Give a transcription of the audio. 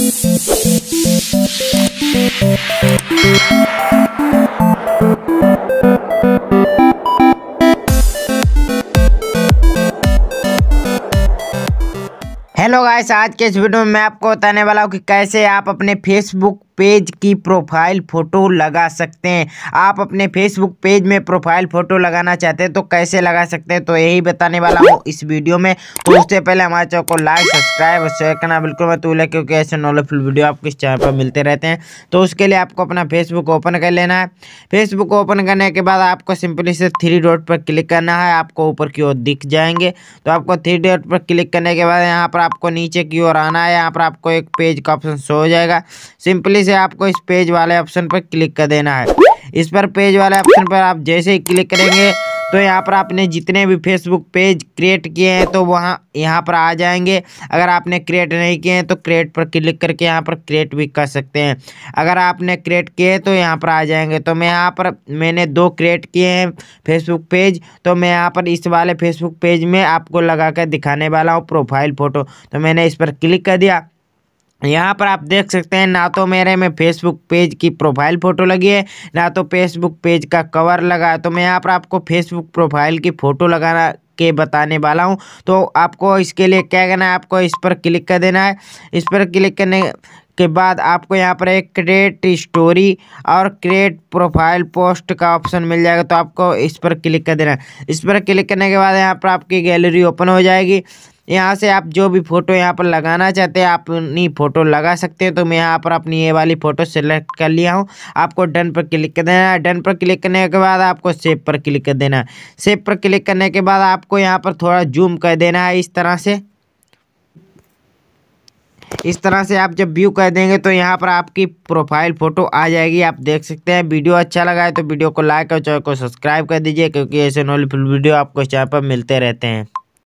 Hello guys, आज के इस वीडियो में मैं आपको बताने वाला हूँ कि कैसे आप अपने फेसबुक पेज की प्रोफ़ाइल फ़ोटो लगा सकते हैं। आप अपने फेसबुक पेज में प्रोफ़ाइल फ़ोटो लगाना चाहते हैं तो कैसे लगा सकते हैं? तो यही बताने वाला हूँ इस वीडियो में। तो उससे पहले हमारे चैनल को लाइक, सब्सक्राइब और शेयर करना बिल्कुल मत भूलें क्योंकि ऐसे नॉलेजफुल वीडियो आपको इस चैनल पर मिलते रहते हैं। तो उसके लिए आपको अपना फेसबुक ओपन कर लेना है। फेसबुक ओपन करने के बाद आपको सिंपली से थ्री डॉट पर क्लिक करना है। आपको ऊपर की ओर दिख जाएँगे। तो आपको थ्री डॉट पर क्लिक करने के बाद यहाँ पर आपको नीचे की ओर आना है। यहाँ पर आपको एक पेज का ऑप्शन शो हो जाएगा। सिंपली से आपको इस पेज वाले ऑप्शन पर क्लिक कर देना है। इस पर पेज वाले ऑप्शन पर आप जैसे ही क्लिक करेंगे तो यहाँ पर आपने जितने भी फेसबुक पेज क्रिएट किए हैं तो वहाँ यहाँ पर आ जाएँगे। अगर आपने क्रिएट नहीं किए हैं तो क्रिएट पर क्लिक करके यहाँ पर क्रिएट भी कर सकते हैं। अगर आपने क्रिएट किए तो यहाँ पर आ जाएँगे। तो मैं यहाँ पर मैंने दो क्रिएट किए हैं फेसबुक पेज तो मैं यहाँ पर इस वाले फेसबुक पेज में आपको लगा कर दिखाने वाला हूँ प्रोफ़ाइल फ़ोटो तो मैंने इस पर क्लिक कर दिया। यहाँ पर आप देख सकते हैं, ना तो मेरे में फेसबुक पेज की प्रोफ़ाइल फ़ोटो लगी है, ना तो फेसबुक पेज का कवर लगा है। तो मैं यहाँ पर आपको फेसबुक प्रोफ़ाइल की फ़ोटो लगाना के बताने वाला हूँ। तो आपको इसके लिए क्या करना है, आपको इस पर क्लिक कर देना है। इस पर क्लिक करने के बाद आपको यहाँ पर एक क्रिएट स्टोरी और क्रिएट प्रोफ़ाइल पोस्ट का ऑप्शन मिल जाएगा। तो आपको इस पर क्लिक कर देना है। इस पर क्लिक करने के बाद यहाँ पर आपकी गैलरी ओपन हो जाएगी। यहाँ से आप जो भी फ़ोटो यहाँ पर लगाना चाहते हैं, आप अपनी फ़ोटो लगा सकते हैं। तो मैं यहाँ पर अपनी ये वाली फ़ोटो सेलेक्ट कर लिया हूँ। आपको डन पर क्लिक कर देना है। डन पर क्लिक करने के बाद आपको सेव पर क्लिक कर देना है। सेव पर क्लिक करने के बाद आपको यहाँ पर थोड़ा जूम कर देना है इस तरह से। इस तरह से आप जब व्यू कर देंगे तो यहाँ पर आपकी प्रोफ़ाइल फ़ोटो आ जाएगी। आप देख सकते हैं, वीडियो अच्छा लगा है तो वीडियो को लाइक और चैनल को सब्सक्राइब कर दीजिए, क्योंकि ऐसे नॉलेजफुल वीडियो आपको चैनल पर मिलते रहते हैं।